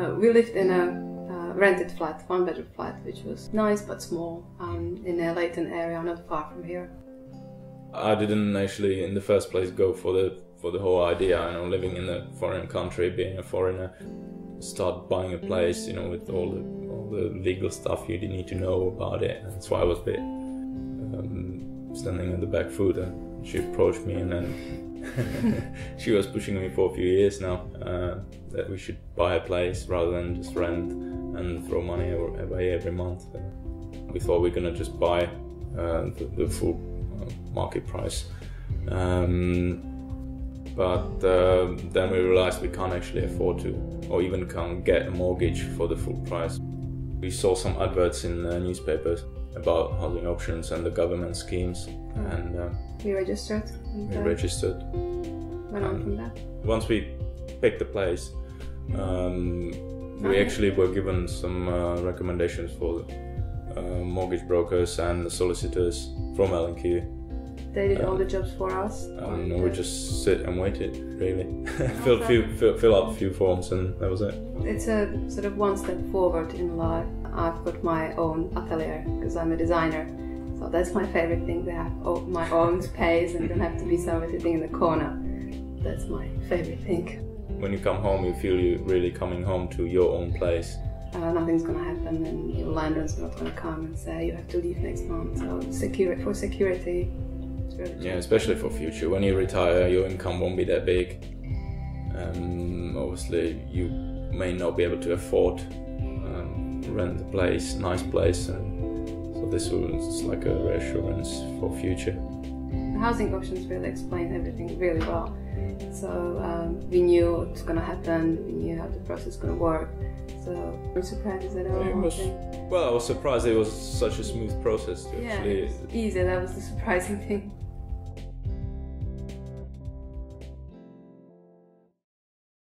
Uh, we lived in a uh, rented flat, one bedroom flat, which was nice but small, um, in a Leyton area, not far from here. I didn't actually, in the first place, go for the for the whole idea. You know, living in a foreign country, being a foreigner, start buying a place. You know, with all the all the legal stuff you need to know about it. That's why I was a bit um, standing on the back foot. And she approached me, and then she was pushing me for a few years now uh, that we should buy a place rather than just rent and throw money away every month. we thought we are gonna just buy uh, the, the, full uh, market price. Um, but uh, then we realized we can't actually afford to, or even can't get a mortgage for the full price. We saw some adverts in uh, newspapers about housing options and the government schemes, mm. and uh, we registered. We registered. Went on from that. Once we picked the place, um, we actually were given some uh, recommendations for uh, mortgage brokers and solicitors from L&Q they did all the jobs for us. Um, we just sit and waited, really. fill, few, fill, fill out a few forms, and that was it. It's a sort of one step forward in life. I've got my own atelier because I'm a designer. So that's my favorite thing to have my own space and don't have to be somewhere sitting in the corner. That's my favorite thing. When you come home, you feel you're really coming home to your own place. Uh, nothing's gonna happen, and your landlord's not gonna come and say you have to leave next month. So secure for security, yeah, especially for future. When you retire, your income won't be that big. Um, obviously, you may not be able to afford um, rent a place, nice place, and so this was like a reassurance for future. The housing options really explain everything really well. So um, we knew what's going to happen, we knew how the process is going to work. So I'm surprised at all. It was, well, I was surprised it was such a smooth process. To yeah, actually... easy. That was the surprising thing.